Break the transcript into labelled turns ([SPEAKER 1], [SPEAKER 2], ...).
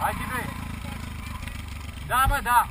[SPEAKER 1] Hajde bre. Da, ba, da.